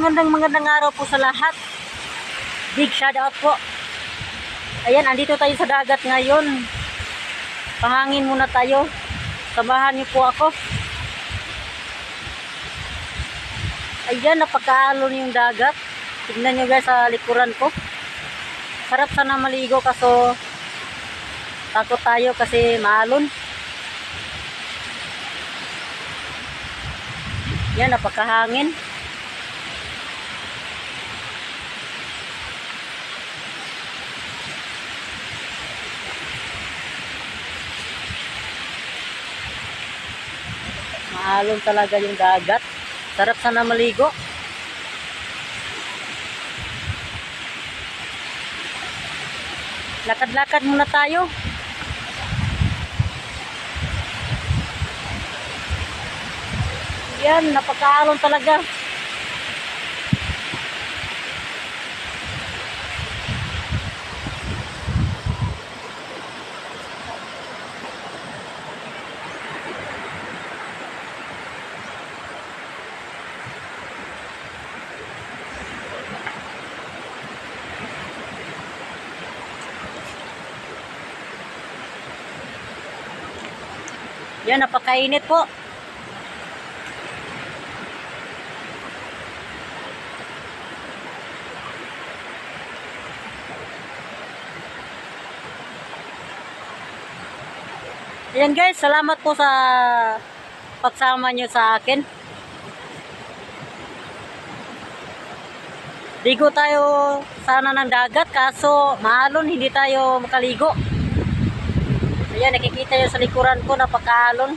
magandang araw po sa lahat. Big shout out po. Ayan, andito tayo sa dagat ngayon. Pahangin muna tayo. Samahan niyo po ako. Ayan, napakaalon yung dagat. Tignan nyo guys sa likuran ko. Sarap sana maligo kaso takot tayo kasi maalon. Yan, napakahangin. Maalon talaga yung dagat. Sarap sana maligo. Lakad-lakad muna tayo. Yan, napakaalon talaga. Yan, napakainit po. Ayan guys, salamat po sa pagsama nyo sa akin. Ligo tayo sana ng dagat kaso maalon hindi tayo makaligo. Ayan, nakikita nyo sa likuran ko, napakaalon.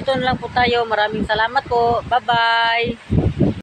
Dito na lang po tayo. Maraming salamat po. Bye-bye.